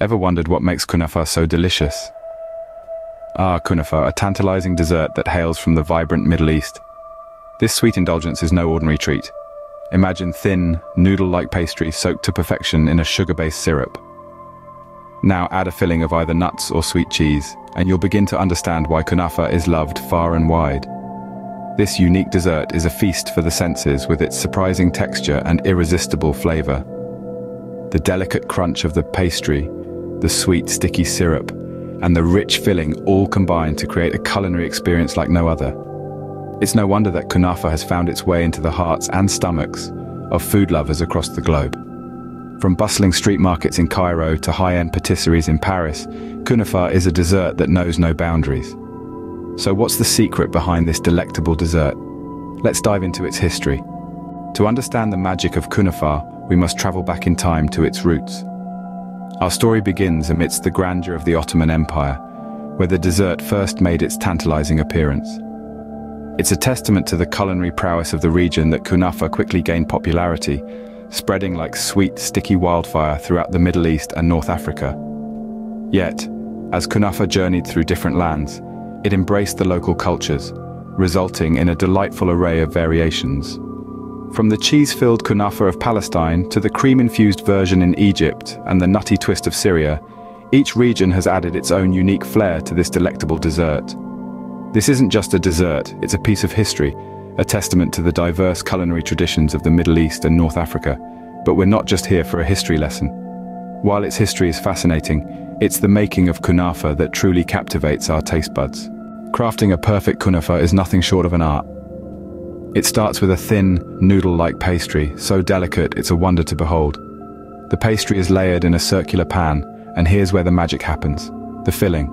Ever wondered what makes kunafa so delicious? Ah, kunafa, a tantalizing dessert that hails from the vibrant Middle East. This sweet indulgence is no ordinary treat. Imagine thin, noodle-like pastry soaked to perfection in a sugar-based syrup. Now add a filling of either nuts or sweet cheese, and you'll begin to understand why kunafa is loved far and wide. This unique dessert is a feast for the senses with its surprising texture and irresistible flavor. The delicate crunch of the pastry, the sweet sticky syrup, and the rich filling all combine to create a culinary experience like no other. It's no wonder that kunafa has found its way into the hearts and stomachs of food lovers across the globe. From bustling street markets in Cairo to high-end patisseries in Paris, kunafa is a dessert that knows no boundaries. So what's the secret behind this delectable dessert? Let's dive into its history. To understand the magic of kunafa, we must travel back in time to its roots. Our story begins amidst the grandeur of the Ottoman Empire, where the dessert first made its tantalizing appearance. It's a testament to the culinary prowess of the region that kunafa quickly gained popularity, spreading like sweet, sticky wildfire throughout the Middle East and North Africa. Yet, as kunafa journeyed through different lands, it embraced the local cultures, resulting in a delightful array of variations. From the cheese-filled kunafa of Palestine to the cream-infused version in Egypt and the nutty twist of Syria, each region has added its own unique flair to this delectable dessert. This isn't just a dessert, it's a piece of history, a testament to the diverse culinary traditions of the Middle East and North Africa. But we're not just here for a history lesson. While its history is fascinating, it's the making of kunafa that truly captivates our taste buds. Crafting a perfect kunafa is nothing short of an art. It starts with a thin, noodle-like pastry, so delicate it's a wonder to behold. The pastry is layered in a circular pan, and here's where the magic happens, the filling.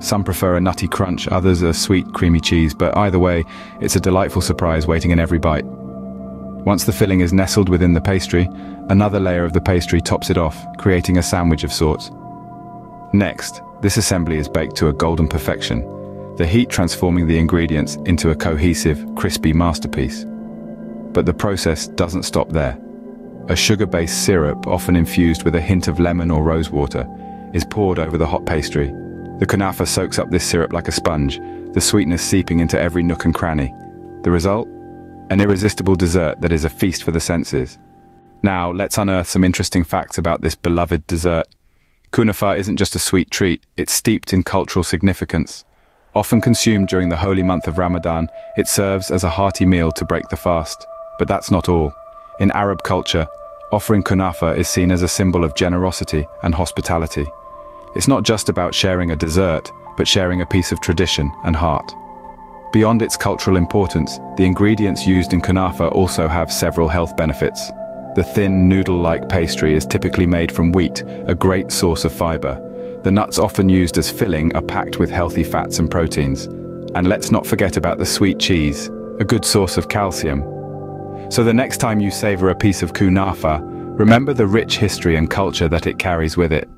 Some prefer a nutty crunch, others a sweet, creamy cheese, but either way, it's a delightful surprise waiting in every bite. Once the filling is nestled within the pastry, another layer of the pastry tops it off, creating a sandwich of sorts. Next, this assembly is baked to a golden perfection, the heat transforming the ingredients into a cohesive, crispy masterpiece. But the process doesn't stop there. A sugar-based syrup, often infused with a hint of lemon or rosewater, is poured over the hot pastry. The kunafa soaks up this syrup like a sponge, the sweetness seeping into every nook and cranny. The result? An irresistible dessert that is a feast for the senses. Now, let's unearth some interesting facts about this beloved dessert. Kunafa isn't just a sweet treat, it's steeped in cultural significance. Often consumed during the holy month of Ramadan, it serves as a hearty meal to break the fast. But that's not all. In Arab culture, offering kunafa is seen as a symbol of generosity and hospitality. It's not just about sharing a dessert, but sharing a piece of tradition and heart. Beyond its cultural importance, the ingredients used in kunafa also have several health benefits. The thin, noodle-like pastry is typically made from wheat, a great source of fiber. The nuts often used as filling are packed with healthy fats and proteins. And let's not forget about the sweet cheese, a good source of calcium. So the next time you savor a piece of kunafa, remember the rich history and culture that it carries with it.